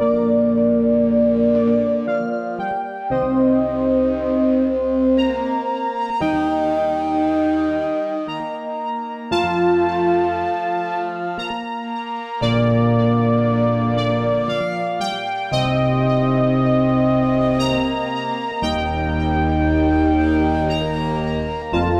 Música